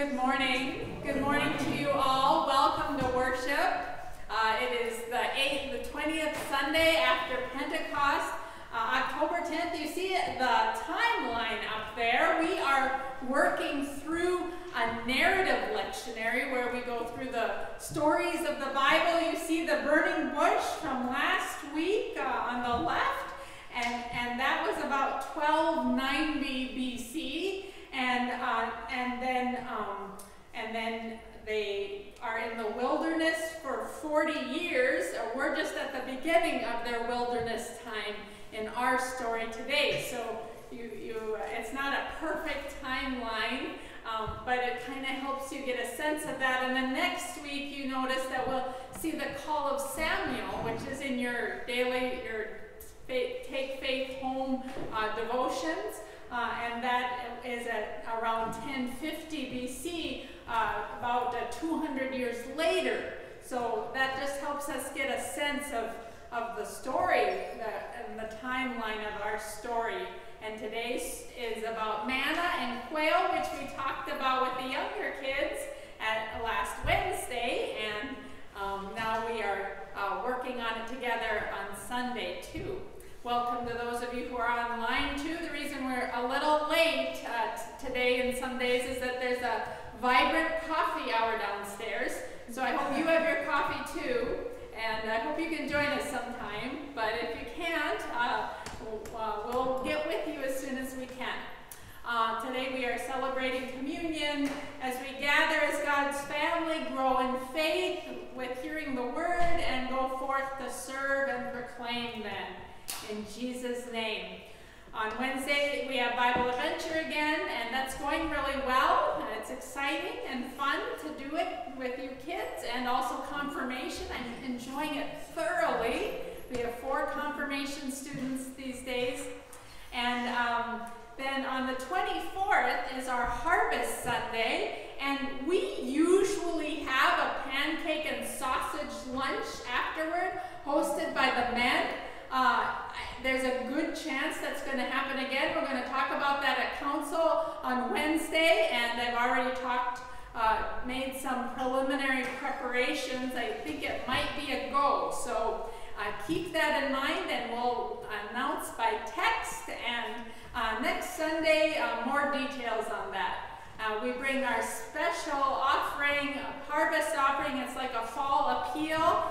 Good morning. Good morning to you all. Welcome to worship. Uh, it is the 8th, the 20th Sunday after Pentecost, uh, October 10th. You see the timeline up there. We are working through a narrative lectionary where we go through the stories of the Bible. You see the burning bush from last week uh, on the left, and, and that was about 1290 BC and uh, and then um, and then they are in the wilderness for 40 years. Or we're just at the beginning of their wilderness time in our story today. So you you it's not a perfect timeline. Um, but it kind of helps you get a sense of that. And then next week, you notice that we'll see the call of Samuel, which is in your daily, your faith, Take Faith Home uh, devotions. Uh, and that is at around 1050 BC, uh, about uh, 200 years later. So that just helps us get a sense of, of the story the, and the timeline of our story. And today is about manna and quail, which we talked about with the younger kids at last Wednesday. And um, now we are uh, working on it together on Sunday, too. Welcome to those of you who are online too. The reason we're a little late uh, today and some days is that there's a vibrant coffee hour downstairs. So I hope you have your coffee too, and I hope you can join us sometime. But if you can't, uh, we'll, uh, we'll, get with you as soon as we can. Uh, today we are celebrating communion as we gather as God's family, grow in faith with hearing the word, and go forth to serve and proclaim then in Jesus' name. On Wednesday, we have Bible Adventure again, and that's going really well. It's exciting and fun to do it with your kids, and also confirmation. I'm enjoying it thoroughly. We have four confirmation students these days. And um, then on the 24th is our Harvest Sunday, and we usually have a pancake and sausage lunch afterward, hosted by the men. Uh, there's a good chance that's going to happen again. We're going to talk about that at council on Wednesday, and I've already talked, uh, made some preliminary preparations. I think it might be a go. So uh, keep that in mind, and we'll announce by text. And uh, next Sunday, uh, more details on that. Uh, we bring our special offering, harvest offering. It's like a fall appeal.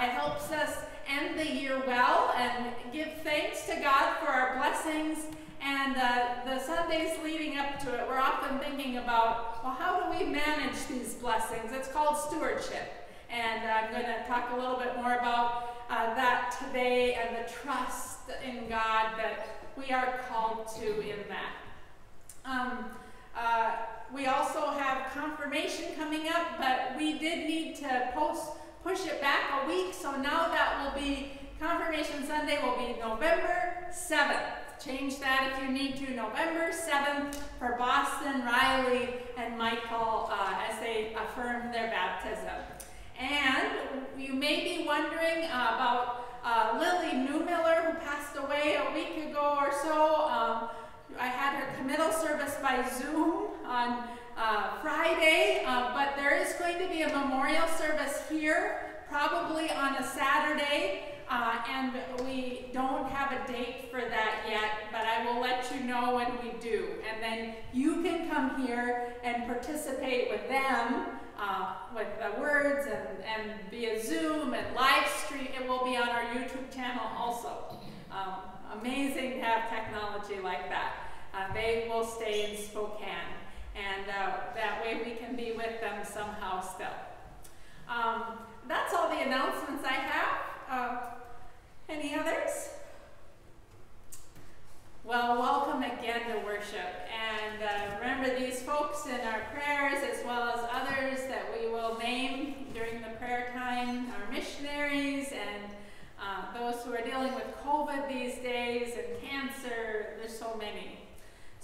It helps us end the year well and give thanks to God for our blessings. And uh, the Sundays leading up to it, we're often thinking about, well, how do we manage these blessings? It's called stewardship. And I'm going to talk a little bit more about uh, that today and the trust in God that we are called to in that. Um, uh, we also have confirmation coming up, but we did need to post push it back a week, so now that will be confirmation Sunday will be November 7th. Change that if you need to. November 7th for Boston, Riley, and Michael uh, as they affirm their baptism. And you may be wondering about uh, Lily Newmiller, who passed away a week ago or so. Um, I had her committal service by Zoom on uh, Friday, uh, but there is going to be a memorial service here, probably on a Saturday. Uh, and we don't have a date for that yet, but I will let you know when we do. And then you can come here and participate with them uh, with the words and, and via Zoom and live stream. It will be on our YouTube channel also. Um, amazing to have technology like that. Uh, they will stay in Spokane, and uh, that way we can be with them somehow still. Um, that's all the announcements I have. Uh, any others? Well, welcome again to worship. And uh, remember these folks in our prayers, as well as others that we will name during the prayer time our missionaries and uh, those who are dealing with COVID these days and cancer. There's so many.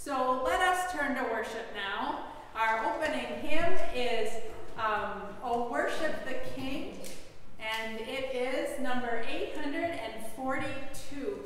So let us turn to worship now. Our opening hymn is um, O Worship the King and it is number 842.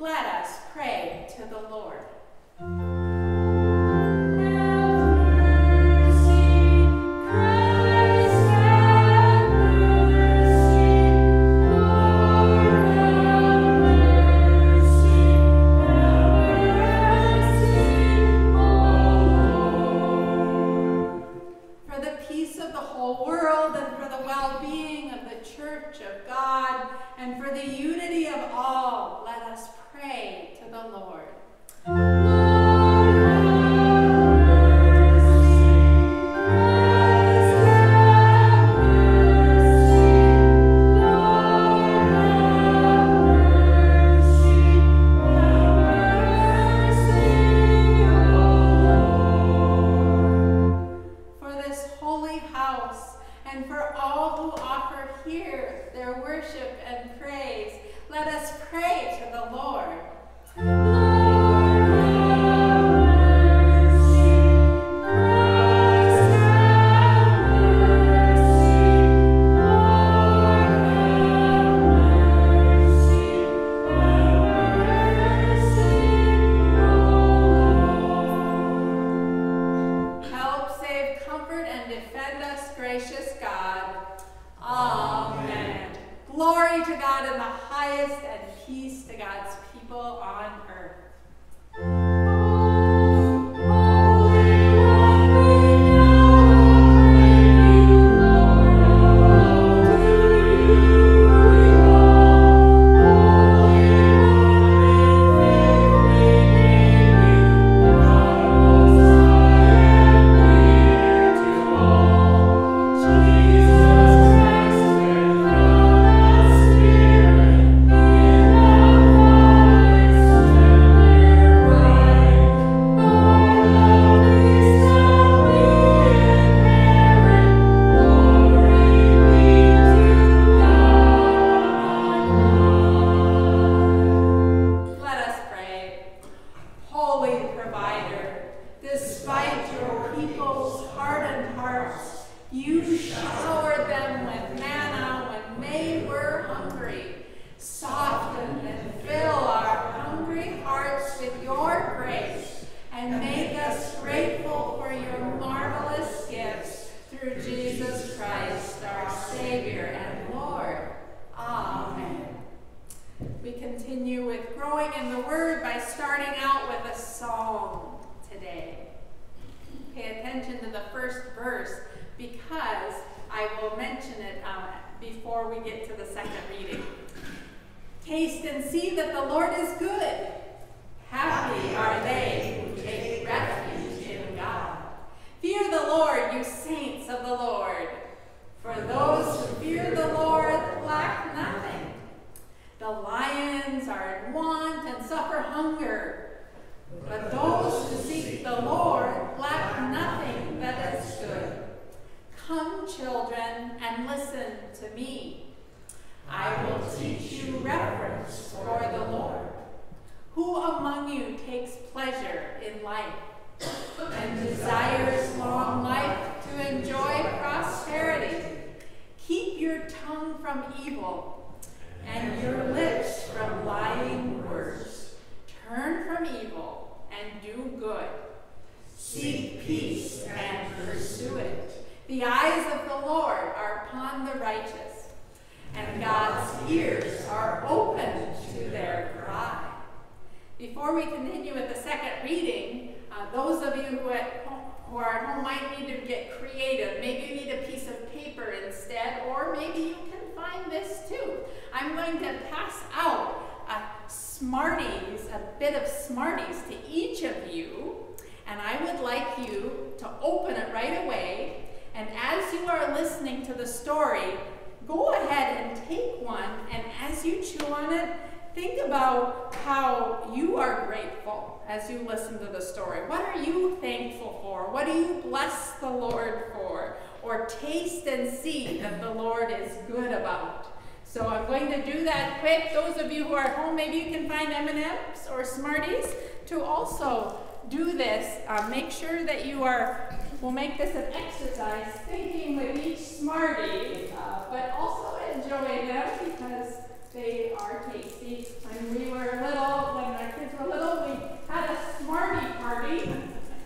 Let us pray to the Lord. Home, who might need to get creative. Maybe you need a piece of paper instead, or maybe you can find this too. I'm going to pass out a Smarties, a bit of Smarties to each of you. And I would like you to open it right away. And as you are listening to the story, go ahead and take one. And as you chew on it, think about how you are grateful as you listen to the story. What are you thankful for? What do you bless the Lord for? Or taste and see that the Lord is good about? So I'm going to do that quick. Those of you who are home, maybe you can find M&Ms or Smarties to also do this. Uh, make sure that you are, we'll make this an exercise, thinking with each Smartie, uh, but also enjoy them because they are tasty. When we were little, when our kids were little, we had a Smartie party,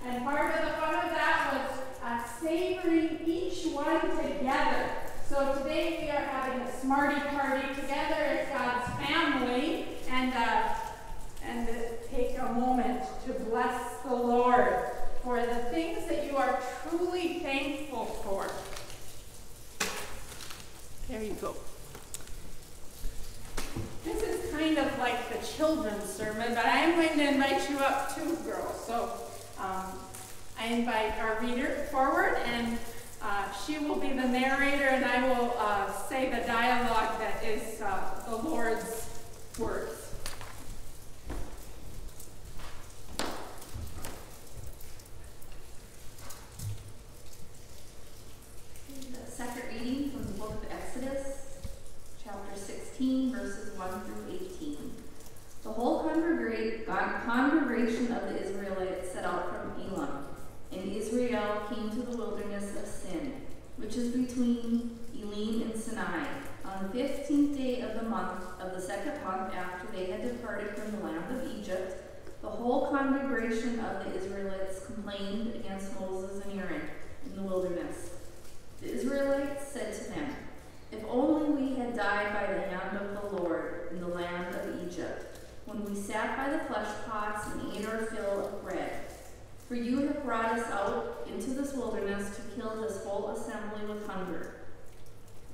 and part of the fun of that was uh, savoring each one together. So today we are having a Smartie party together as God's family, and uh, and take a moment to bless the Lord for the things that you are truly thankful for. There you go. This is kind of like the children's sermon, but I am going to invite you up too, girls. So um, I invite our reader forward, and uh, she will be the narrator, and I will uh, say the dialogue that is uh, the Lord's words. second reading from the book of Exodus, chapter 16, verses 1 through 18. The whole congregation of the Israelites set out from Elim, and Israel came to the wilderness of Sin, which is between Elim and Sinai, on the fifteenth day of the month of the second month after they had departed from the land of Egypt. The whole congregation of the Israelites complained against Moses and Aaron in the wilderness. The Israelites said to them, only we had died by the hand of the Lord in the land of Egypt, when we sat by the flesh pots and ate our fill of bread. For you have brought us out into this wilderness to kill this whole assembly with hunger.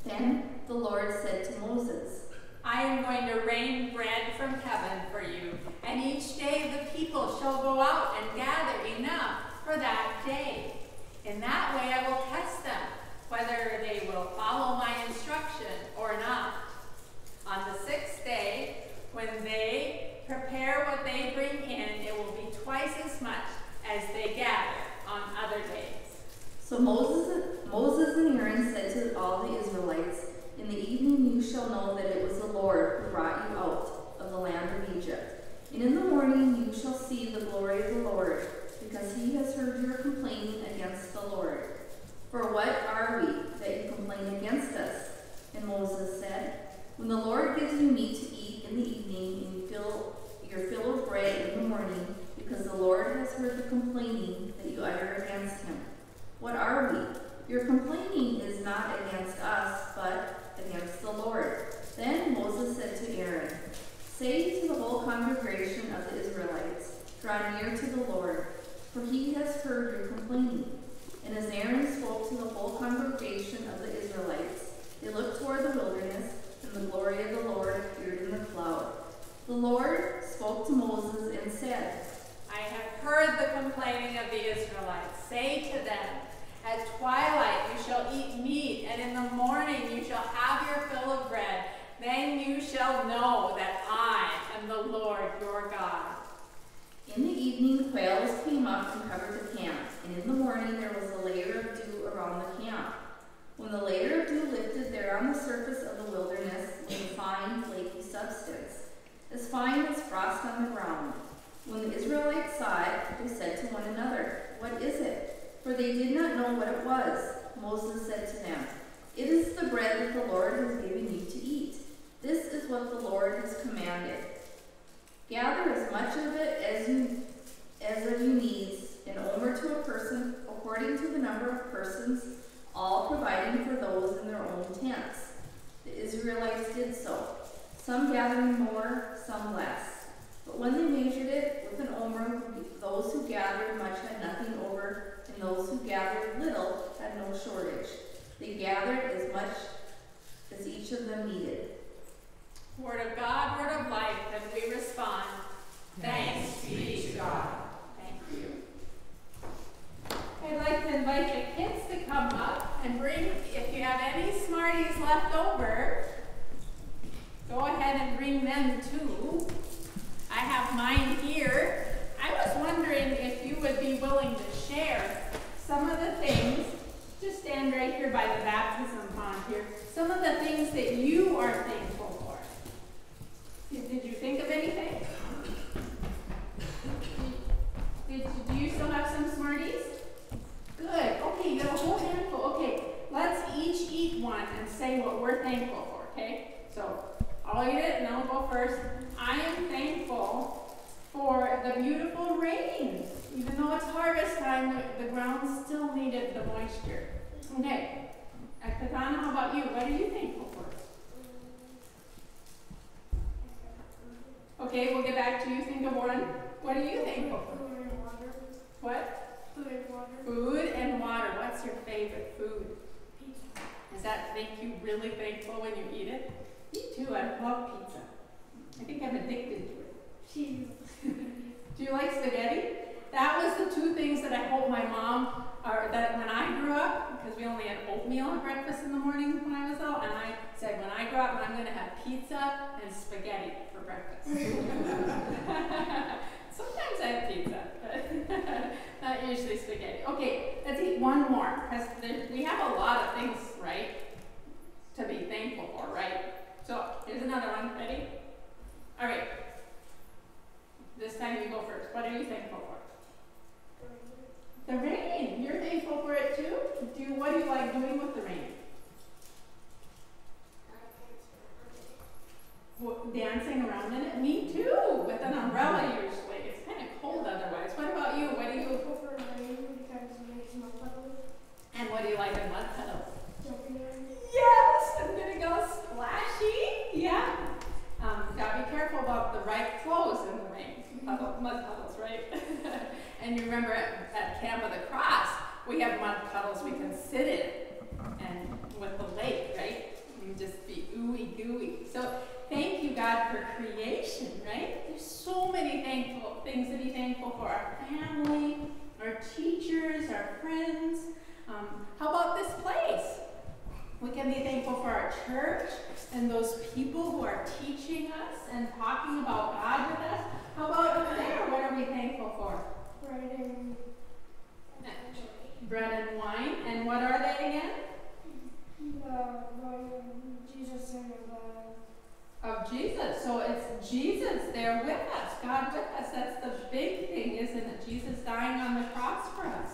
Then the Lord said to Moses, I am going to rain bread from heaven for you, and each day the people shall go out and gather enough for that day. In that way I will test them whether they will follow my instruction or not. On the sixth day, when they prepare what they bring in, it will be twice as much as they gather on other days. So Moses, Moses and Aaron said to all the Israelites, In the evening you shall know that it was the Lord who brought you out of the land of Egypt. And in the morning you shall see the glory of the Lord, because he has heard your complaining against the Lord. For what are we that you complain against us? And Moses said, When the Lord gives you meat to eat in the evening, and you fill your fill of bread in the morning, because the Lord has heard the complaining that you utter against him. What are we? Your complaining is not against us, but against the Lord. Then Moses said to Aaron, Say to the whole congregation of the Israelites, Draw near to the Lord, for he has heard your complaining. And as Aaron spoke to the whole congregation of the Israelites, they looked toward the wilderness, and the glory of the Lord appeared in the cloud. The Lord spoke to Moses and said, I have heard the complaining of the Israelites. Say to them, At twilight you shall eat meat, and in the morning you shall have your fill of bread. Then you shall know that I am the Lord your God. In the evening, quails came up and covered the camp, and in the morning there was a layer of dew around the camp. When the layer of dew lifted, there on the surface of the wilderness was a fine, flaky substance, as fine as frost on the ground. When the Israelites saw it, they said to one another, What is it? For they did not know what it was. Moses said to them, It is the bread that the Lord has given you to eat. This is what the Lord has commanded. Gather as much of it as you as of you needs, an omer to a person, according to the number of persons, all providing for those in their own tents. The Israelites did so, some gathering more, some less. But when they measured it with an omer, those who gathered much had nothing over, and those who gathered little had no shortage. They gathered as much as each of them needed. Word of God, word of life, and we respond. Thanks be to God. You. I'd like to invite the kids to come up and bring, if you have any Smarties left over, go ahead and bring them too. I have mine here. I was wondering if you would be willing to share some of the things, just stand right here by the baptism pond here, some of the things that you are thankful for. Did, you think of anything? Did, do you still have some Smarties? Good. Okay, you got a whole handful. Okay, let's each eat one and say what we're thankful for, okay? So I'll eat it and I'll go first. I am thankful for the beautiful rain. Even though it's harvest time, the, ground still needed the moisture. Okay. Katana, how about you? What are you thankful for? Okay, we'll get back to you. Think of one. What are you thankful for? Food and water. What? Food and water. Food and water. What's your favorite food? Pizza. Does that make you really thankful when you eat it? Me too. I love pizza. I think I'm addicted to it. Cheese. Do you like spaghetti? That was the two things that I hope my mom, or that when I grew up, because we only had oatmeal at breakfast in the morning when I was little, and I said, when I grow up, I'm going to have pizza and spaghetti for breakfast. Sometimes I have pizza, Uh, not usually spaghetti. Okay, let's eat one more, because we have a lot of things, right, to be thankful for, right? So here's another one. Ready? All right. This time you go first. What are you thankful for? The rain. You're thankful for it too? Do what do you like doing with the rain? Dancing around in it? Me too, with an umbrella usually. It's kind of cold otherwise. What about you? What do you? Go for rain because it makes my puddles. And what do you like in mud puddles? Jumping in. Yes, I'm gonna go splashy. Yeah. Um, gotta be careful about the right clothes in the rain. Puddle, mud puddles, right? and you remember at, at Camp of the Cross, we have mud puddles we can sit in, and with the lake, right? You just be ooey gooey. So thank you, God, for creation, right? There's so many thankful things to be thankful for. Our family, our teachers, our friends. Um, how about this place? We can be thankful for our church and those people who are teaching us and talking about God with us. How about over there? What are we thankful for? Bread and Bread and wine. And what are they again? the body of Jesus and the blood. Of Jesus. So it's Jesus there with us, God with us. That's the big thing, isn't it? Jesus dying on the cross for us.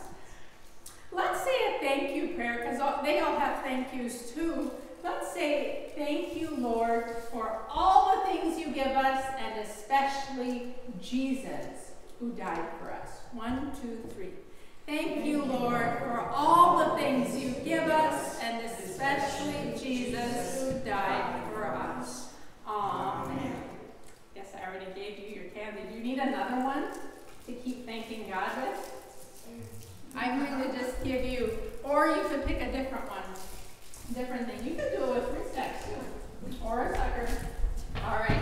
Let's say a thank you prayer because they all have thank yous too. Let's say, Thank you, Lord, for all the things you give us, and especially Jesus, who died for us. One, two, three. Thank you, Lord, for all the things you give us, and especially Jesus, who died for us. Amen. Yes, I already gave you your candy. Do you need another one to keep thanking God with? I'm going to just give you, or you could pick a different one, different thing. You could do it with fruit too, or a sucker. All right.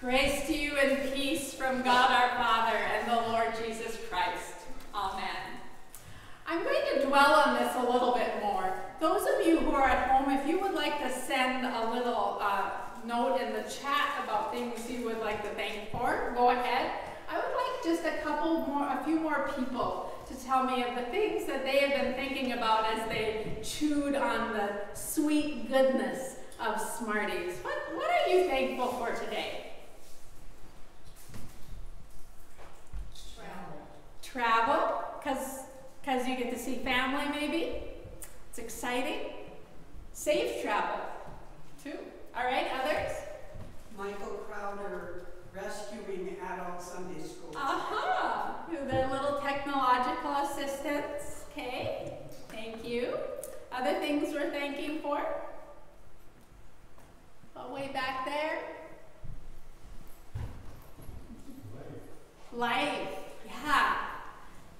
Grace to you and peace from God our Father and the Lord Jesus Christ. Amen. I'm going to dwell on this a little bit more. Those of you who are at home, if you would like to send a little uh, note in the chat about things you would like to thank for, go ahead. I would like just a couple more, a few more people to tell me of the things that they have been thinking about as they chewed on the sweet goodness of Smarties. What, what are you thankful for today? Travel, Travel, because because you get to see family maybe. It's exciting. Safe travel, too. All right, others? Michael Crowder rescuing adult Sunday school. Uh-huh. Aha! The little technological assistance. Okay, thank you. Other things we're thanking for? Oh, way back there? Life. Yeah.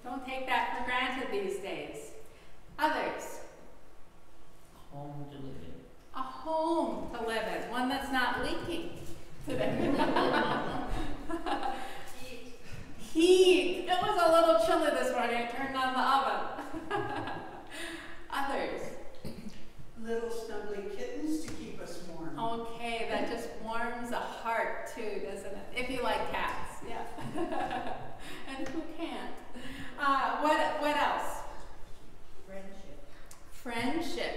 Don't take that for granted these days. Others, Home to live in. a home to live in, one that's not leaking today. Heat. It was a little chilly this morning. I turned on the oven. Others. Little snuggly kittens to keep us warm. Okay, that just warms a heart too, doesn't it? If you like cats, yeah. and who can't? Uh, what what else? Friendship. Friendship.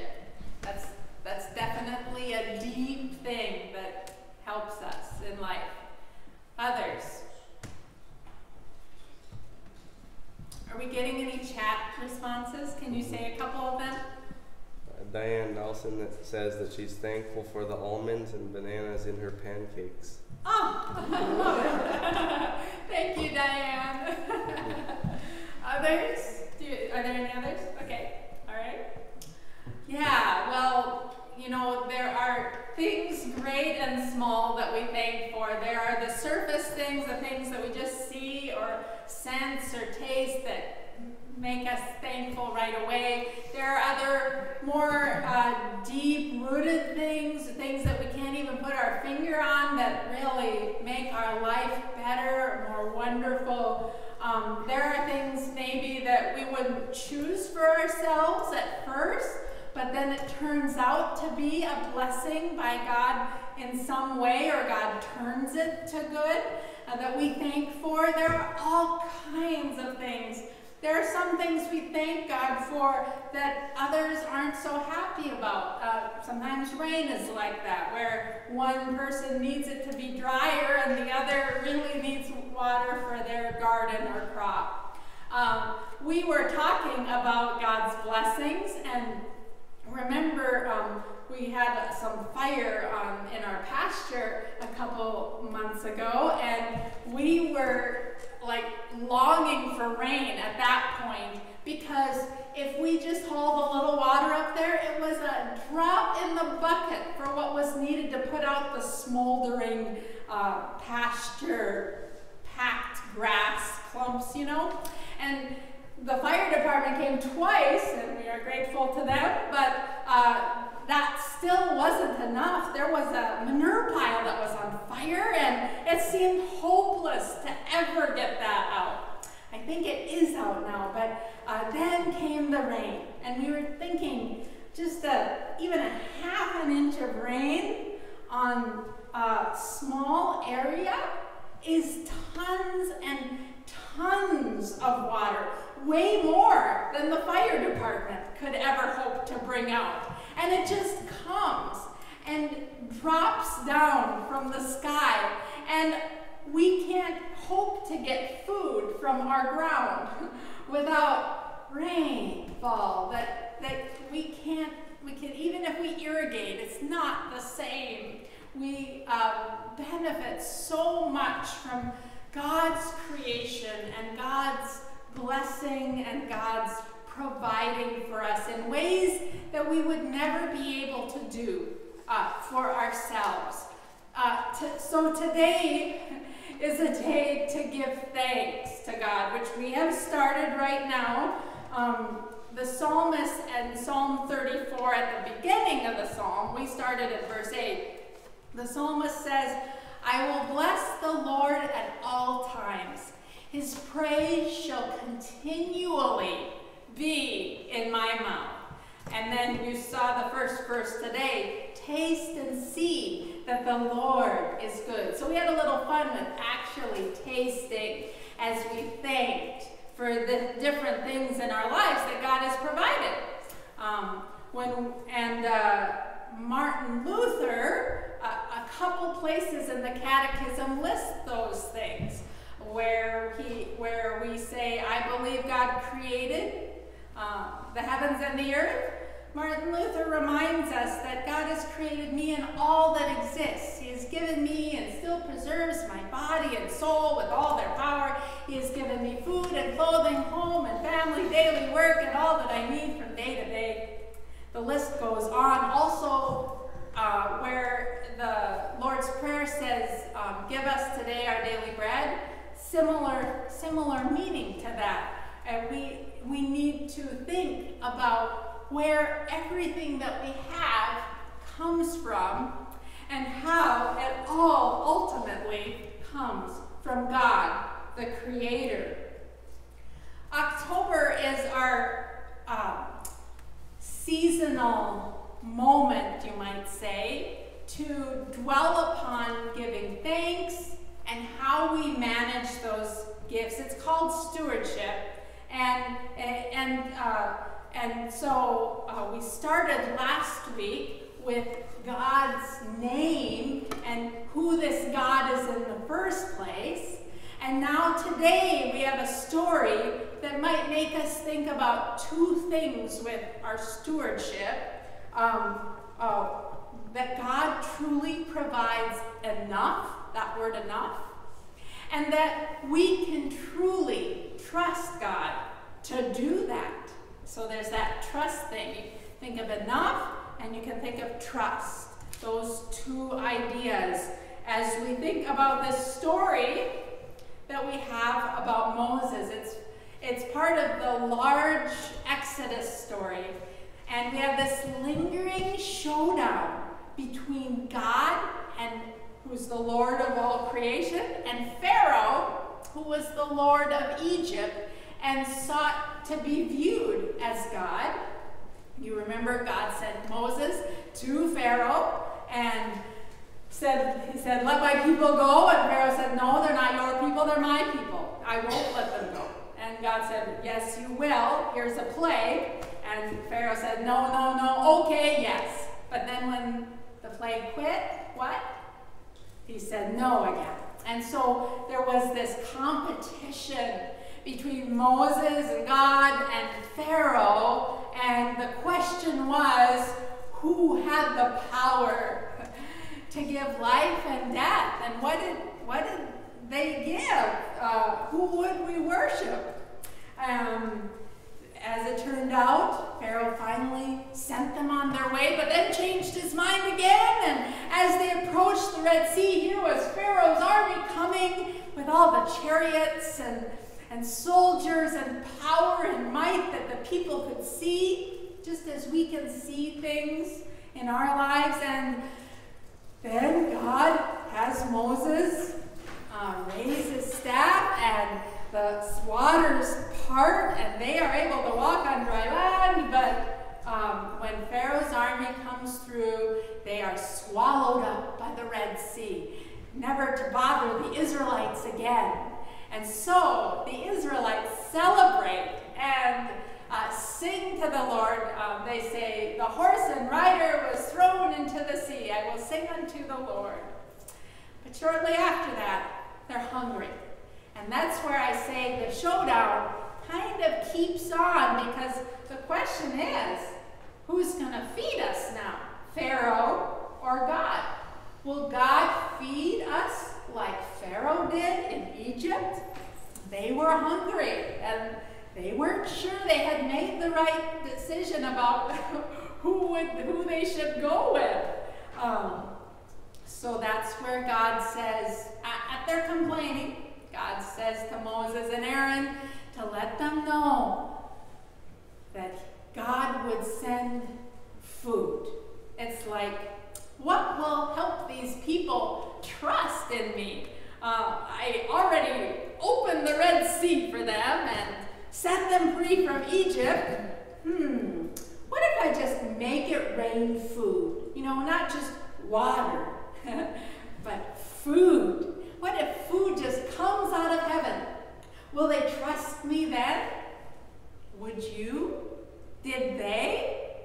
That's that's definitely a deep thing that helps us in life. Others. Are we getting any chat responses? Can you say a couple of them? Uh, Diane Nelson that says that she's thankful for the almonds and bananas in her pancakes. Oh, I love it. Thank you, Diane. others? Do you, are there any others? Okay, all right. Yeah, well, you know, there are things great and small that we thank for. There are the surface things, the things that we just see or sense or taste that make us thankful right away. There are other more uh, deep rooted things, things that we can't even put our finger on that really make our life better, more wonderful. Um, there are things maybe that we wouldn't choose for ourselves at first, but then it turns out to be a blessing by God in some way, or God turns it to good uh, that we thank for. There are all kinds of things. There are some things we thank God for that others aren't so happy about. Uh, sometimes rain is like that, where one person needs it to be drier and the other really needs water for their garden or crop. Um, we were talking about God's blessings and remember um, we had some fire um, in our pasture a couple months ago and we were longing for rain at that point because if we just hauled a little water up there it was a drop in the bucket for what was needed to put out the smoldering uh, pasture packed grass clumps you know? And the fire department came twice, and we are grateful to them, but uh, that still wasn't enough. There was a manure pile that was on fire, and it seemed hopeless to ever get that out. I think it is out now, but uh, then came the rain, and we were thinking just a, even a half an inch of rain on a small area is tons and tons of water, way more than the fire department could ever hope to bring out. And it just comes and drops down from the sky, and we can't hope to get food from our ground without rainfall. That, that we can't, we can, even if we irrigate, it's not the same. We uh, benefit so much from God's creation and God's blessing and God's providing for us in ways that we would never be able to do uh, for ourselves. Uh, to, so today is a day to give thanks to God, which we have started right now. Um, the psalmist in Psalm 34 at the beginning of the psalm, we started at verse 8. The psalmist says, I will bless the Lord at all times. His praise shall continually be in my mouth. And then you saw the first verse today taste and see that the Lord is good. So we had a little fun with actually tasting as we thanked for the different things in our lives that God has provided. Um, when and uh, Martin Luther, a, a couple places in the Catechism list those things where he where we say i believe god created uh, the heavens and the earth martin luther reminds us that god has created me and all that exists. He has given me and still preserves my body and soul with all their power. He has given me food and clothing home and family daily work and all that i need from day to day. The list goes on. Also uh, where the lord's prayer says um, give us today our daily bread similar, similar meaning to that. and we, we need to think about where everything that we have comes from and how it all ultimately comes from God, the Creator. October is our uh, seasonal moment, you might say, to dwell upon giving thanks and how we manage those gifts. It's called stewardship, and and uh, and so uh, we started last week with God's name and who this God is in the first place. And now today we have a story that might make us think about two things with our stewardship. Um, uh, that God truly provides enough, that word enough, and that we can truly trust God to do that. So there's that trust thing. You think of enough and you can think of trust. Those two ideas as we think about this story that we have about Moses. It's, it's part of the large Exodus story. And we have this lingering showdown between God and who's the Lord of all creation, and Pharaoh, who was the Lord of Egypt and sought to be viewed as God. You remember God sent Moses to Pharaoh and said, he said, let my people go. And Pharaoh said, no, they're not your people, they're my people. I won't let them go. And God said, yes, you will. Here's a plague. And Pharaoh said, no, no, no, okay, yes. But then when the plague quit, what? He said no again. And so there was this competition between Moses and God and Pharaoh, and the question was who had the power to give life and death, and what did what did they give? Uh, who would we worship? Um, as it turned out, Pharaoh finally sent them on their way, but then changed his mind again. And as they approached the Red Sea, here was Pharaoh's army coming with all the chariots and, and soldiers and power and might that the people could see, just as we can see things in our lives. And then God has Moses uh, raise his staff and the waters part and they are able to walk on dry land, but um, when Pharaoh's army comes through, they are swallowed up by the Red Sea, never to bother the Israelites again. And so the Israelites celebrate and uh, sing to the Lord. Um, they say, The horse and rider was thrown into the sea. I will sing unto the Lord. But shortly after that, they're hungry. And that's where I say the showdown kind of keeps on because the question is who's going to feed us now? Pharaoh or God? Will God feed us like Pharaoh did in Egypt? They were hungry and they weren't sure they had made the right decision about who would who they should go with. Um, so that's where God says, at, at their complaining, God says to Moses and Aaron to let them know that God would send food. It's like, what will help these people trust in me? Uh, I already opened the Red Sea for them and set them free from Egypt. Hmm, what if I just make it rain food? You know, not just water, but food. What if food just comes out of heaven? Will they trust me then? Would you? Did they?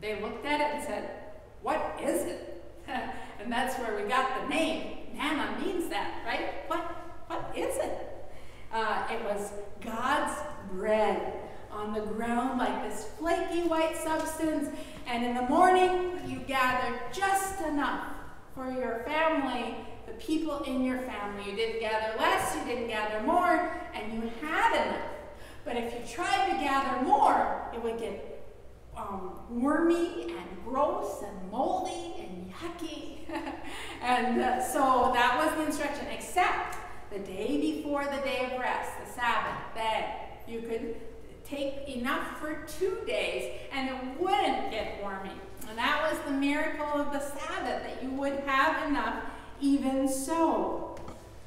They looked at it and said, What is it? and that's where we got the name. Manna means that, right? What, what is it? Uh, it was God's bread on the ground like this flaky white substance. And in the morning, you gather just enough for your family the people in your family. You didn't gather less, you didn't gather more, and you had enough. But if you tried to gather more, it would get um, wormy and gross and moldy and yucky. and uh, so that was the instruction, except the day before the day of rest, the Sabbath, then you could take enough for two days and it wouldn't get wormy. And that was the miracle of the Sabbath, that you would have enough even so.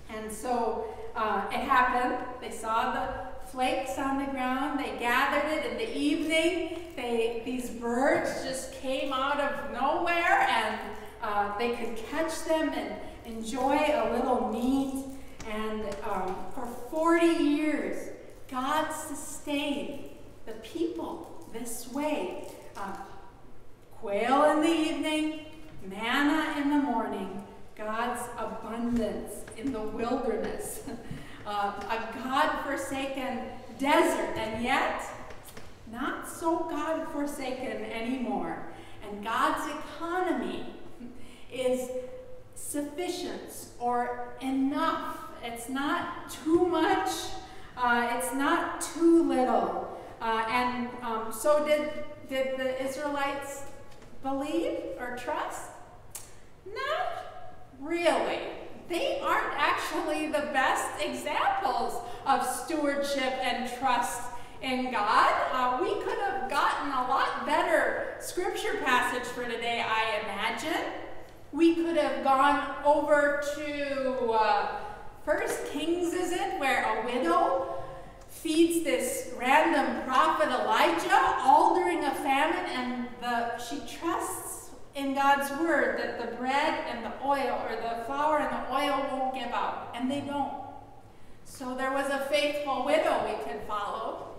And so uh, it happened. They saw the flakes on the ground. They gathered it in the evening. They, these birds just came out of nowhere and uh, they could catch them and enjoy a little meat. And um, for 40 years, God sustained the people this way. Uh, quail in the evening, manna in the morning, God's abundance in the wilderness, uh, a God forsaken desert, and yet not so God forsaken anymore. And God's economy is sufficient or enough. It's not too much, uh, it's not too little. Uh, and um, so, did, did the Israelites believe or trust? Not really. They aren't actually the best examples of stewardship and trust in God. Uh, we could have gotten a lot better scripture passage for today, I imagine. We could have gone over to uh, First Kings, is it, where a widow feeds this random prophet Elijah all during a famine, and the, she trusts in God's word that the bread and the oil, or the flour and the oil, won't give out, and they don't. So there was a faithful widow we could follow.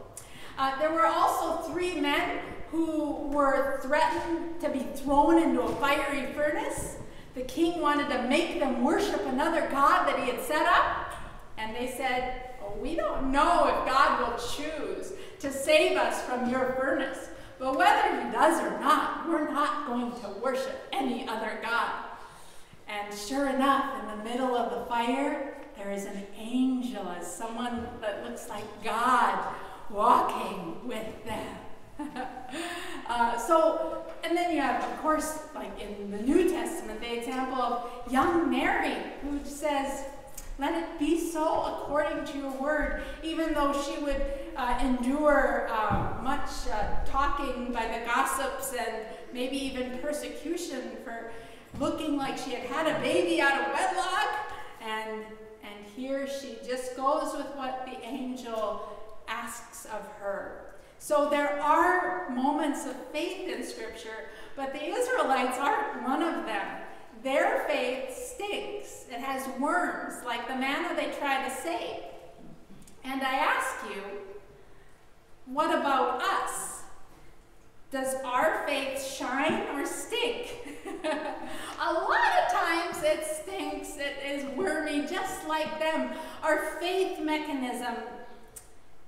Uh, there were also three men who were threatened to be thrown into a fiery furnace. The king wanted to make them worship another god that he had set up, and they said, we don't know if God will choose to save us from your furnace, but whether he does or not, we're not going to worship any other God. And sure enough, in the middle of the fire, there is an angel as someone that looks like God walking with them. uh, so, and then you have, of course, like in the New Testament, the example of young Mary, who says, let it be so according to your word, even though she would uh, endure uh, much uh, talking by the gossips and maybe even persecution for looking like she had had a baby out of wedlock. And, and here she just goes with what the angel asks of her. So there are moments of faith in Scripture, but the Israelites aren't one of them. Their faith stinks. It has worms, like the manna they try to save. And I ask you, what about us? Does our faith shine or stink? a lot of times it stinks, it is wormy, just like them. Our faith mechanism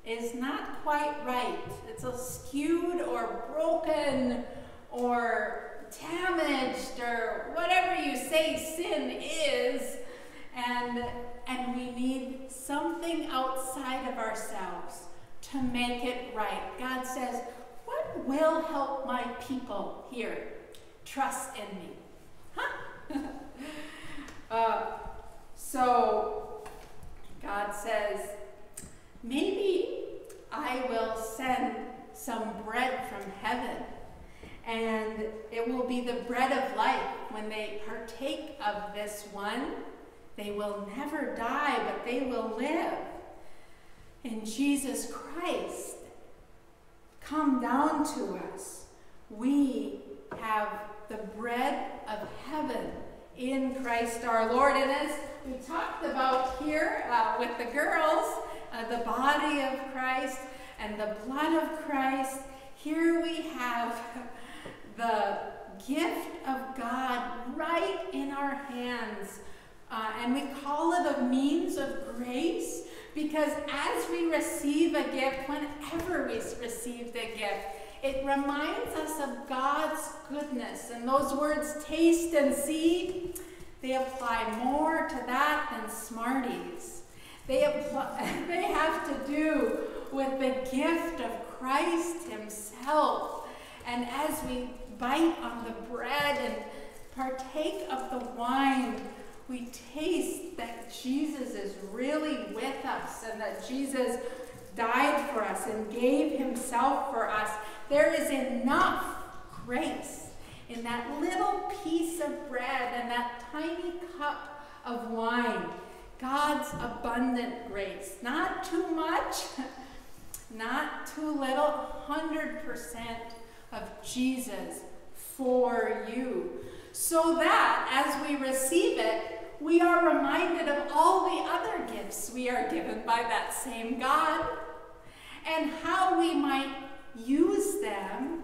is not quite right. It's skewed or broken or damaged or whatever you say sin is, and, and we need something outside of ourselves to make it right. God says, What will help my people here? Trust in me. Huh? uh, so God says, Maybe I will send some bread from heaven and it will be the bread of life. When they partake of this one, they will never die, but they will live. In Jesus Christ, come down to us. We have the bread of heaven in Christ our Lord. And as we talked about here uh, with the girls, uh, the body of Christ and the blood of Christ, here we have the gift of God right in our hands. Uh, and we call it a means of grace because as we receive a gift, whenever we receive the gift, it reminds us of God's goodness. And those words, taste and see, they apply more to that than Smarties. They, apply, they have to do with the gift of Christ Himself. And as we bite on the bread and partake of the wine, we taste that Jesus is really with us and that Jesus died for us and gave himself for us. There is enough grace in that little piece of bread and that tiny cup of wine. God's abundant grace. Not too much, not too little, 100% of Jesus for you. So that as we receive it, we are reminded of all the other gifts we are given by that same God and how we might use them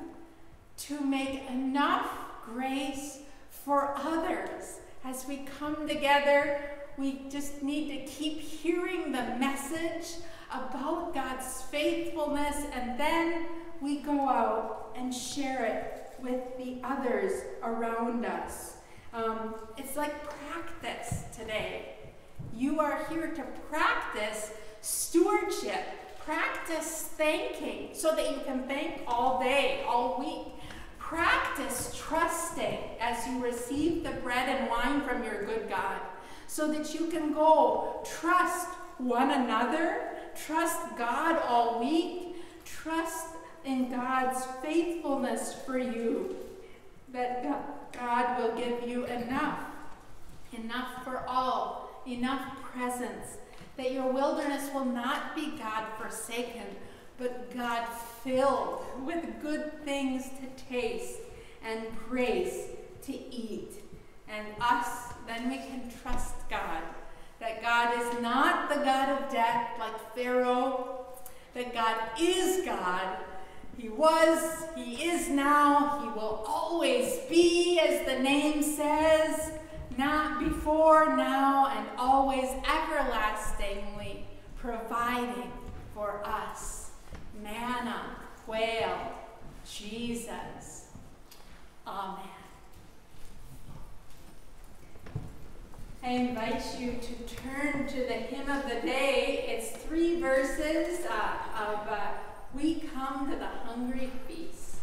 to make enough grace for others. As we come together, we just need to keep hearing the message about God's faithfulness, and then we go out and share it with the others around us. Um, it's like practice today. You are here to practice stewardship, practice thanking so that you can thank all day, all week. Practice trusting as you receive the bread and wine from your good God so that you can go trust one another, trust God all week, trust in God's faithfulness for you, that God will give you enough, enough for all, enough presence, that your wilderness will not be God forsaken, but God filled with good things to taste and grace to eat. And us, then we can trust God. That God is not the God of death like Pharaoh, that God is God. He was, He is now, He will always be, as the name says, not before, now, and always everlastingly providing for us. Manna, quail, Jesus. Amen. I invite you to turn to the hymn of the day. It's three verses uh, of uh, We Come to the Hungry Feast.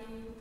Matthew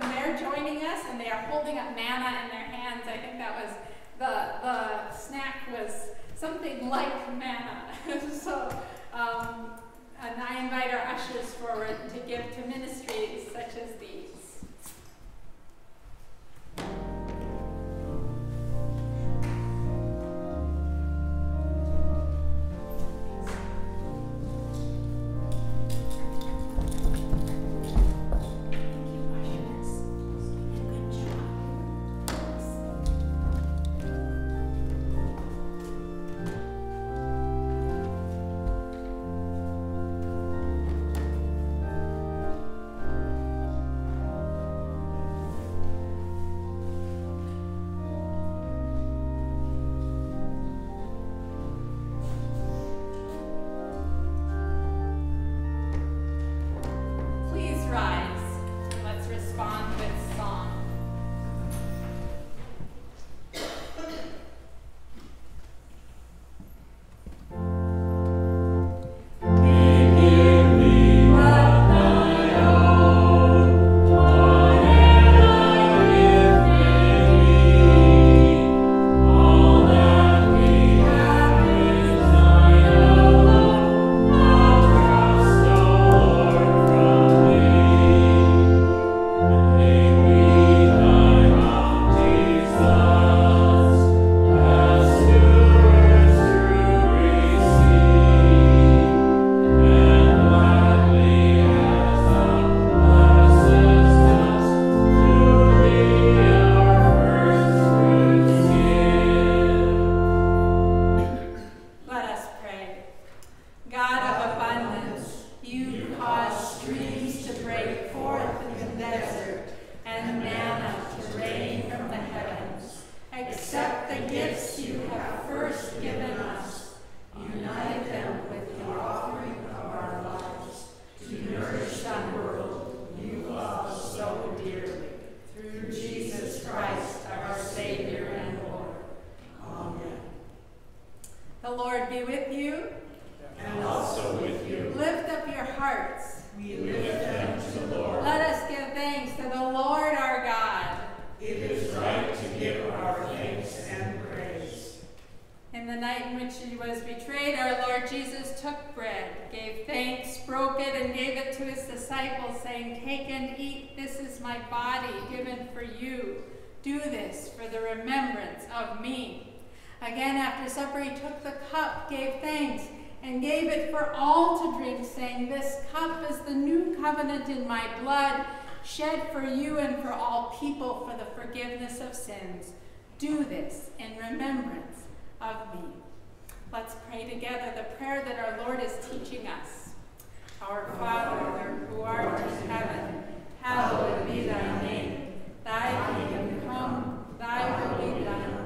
them there joining us, and they are holding up manna in their hands. I think that was the, the snack was something like manna. so, um, and I invite our ushers forward to give to ministries such as these. He took the cup, gave thanks, and gave it for all to drink, saying, This cup is the new covenant in my blood, shed for you and for all people for the forgiveness of sins. Do this in remembrance of me. Let's pray together the prayer that our Lord is teaching us. Our Father, who art in heaven, hallowed be thy name. Thy kingdom come, thy will be done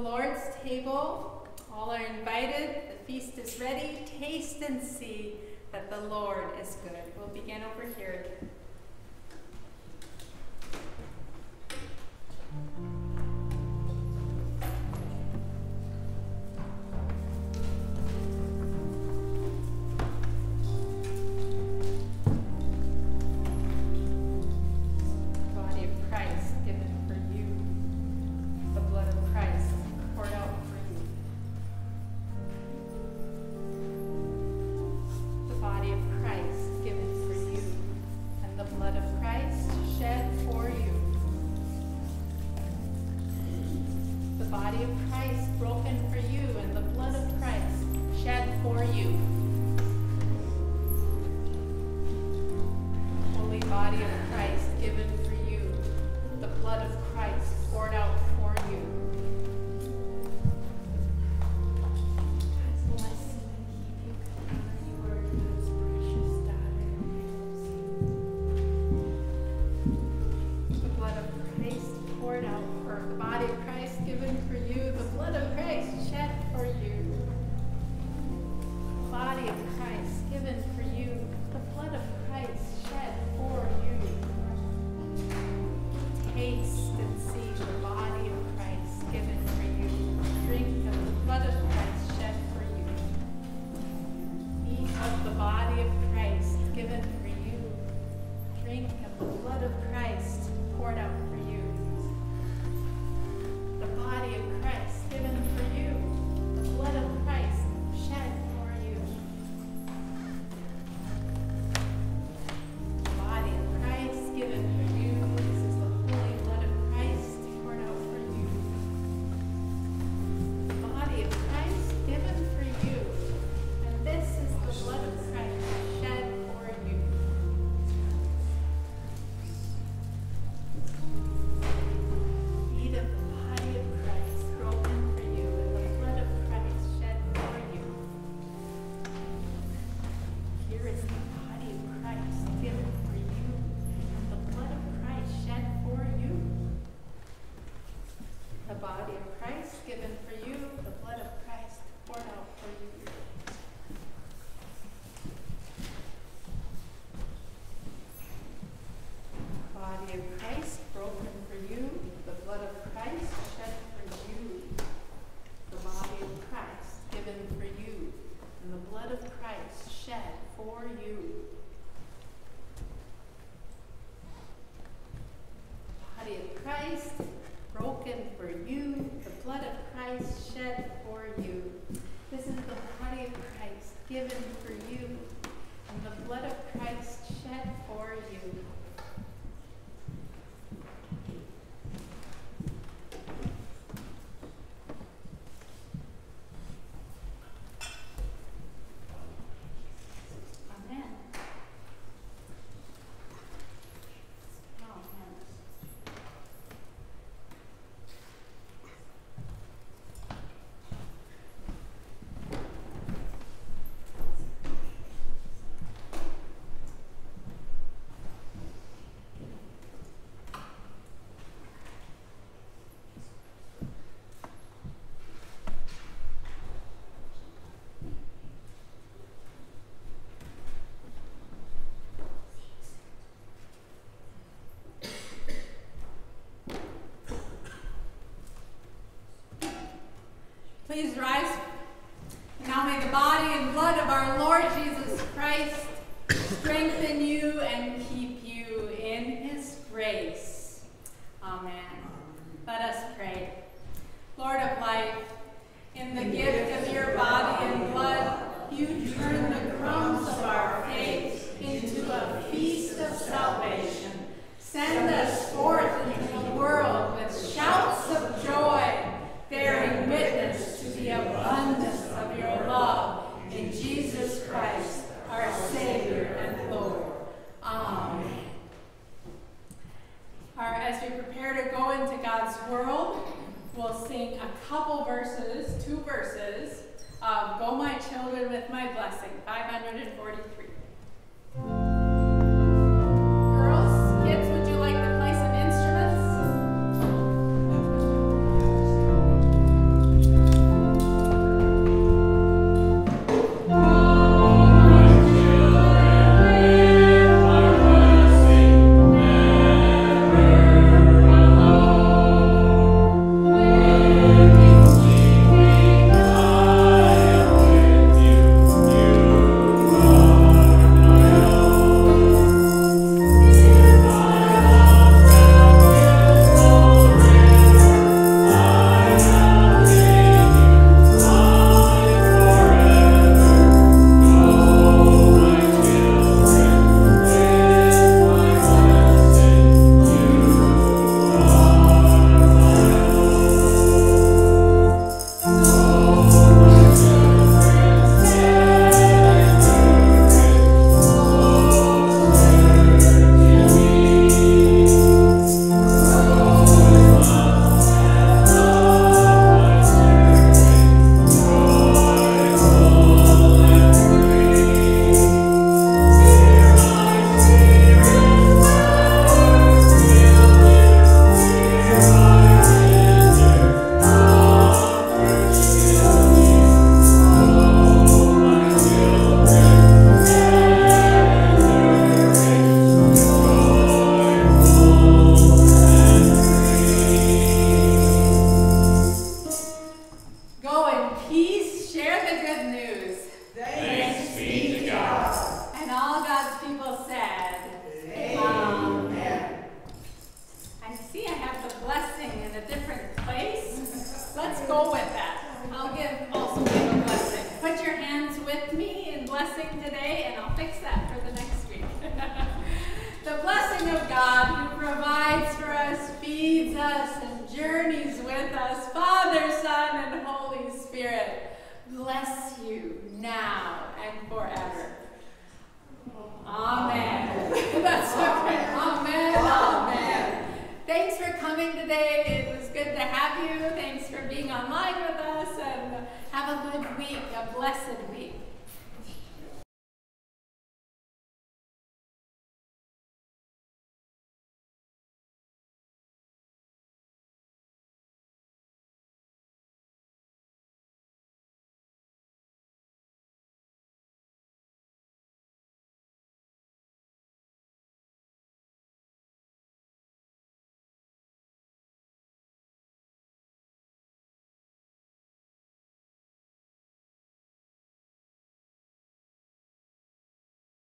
Lord's table. All are invited. The feast is ready. Taste and see that the Lord is good. We'll begin over here